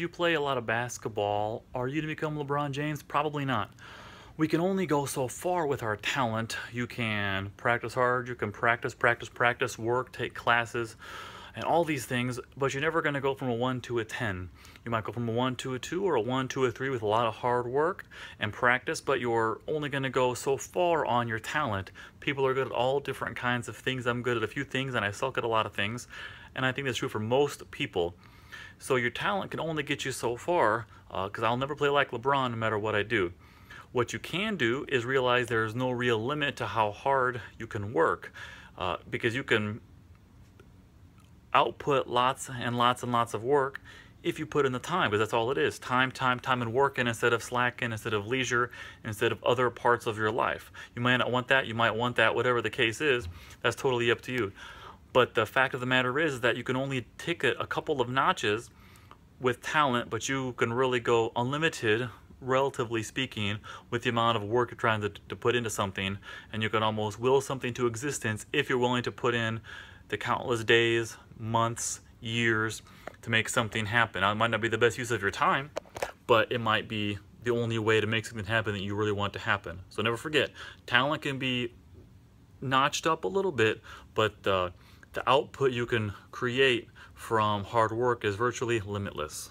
you play a lot of basketball, are you to become LeBron James? Probably not. We can only go so far with our talent. You can practice hard, you can practice, practice, practice, work, take classes, and all these things, but you're never going to go from a 1 to a 10. You might go from a 1 to a 2 or a 1 to a 3 with a lot of hard work and practice, but you're only going to go so far on your talent. People are good at all different kinds of things. I'm good at a few things and I suck at a lot of things, and I think that's true for most people. So your talent can only get you so far, because uh, I'll never play like LeBron no matter what I do. What you can do is realize there's no real limit to how hard you can work, uh, because you can output lots and lots and lots of work if you put in the time, because that's all it is. Time, time, time, and working instead of slacking, instead of leisure, instead of other parts of your life. You might not want that, you might want that, whatever the case is, that's totally up to you. But the fact of the matter is that you can only a, a couple of notches with talent, but you can really go unlimited, relatively speaking, with the amount of work you're trying to, to put into something. And you can almost will something to existence if you're willing to put in the countless days, months, years to make something happen. Now, it might not be the best use of your time, but it might be the only way to make something happen that you really want to happen. So never forget, talent can be notched up a little bit, but uh, the output you can create from hard work is virtually limitless.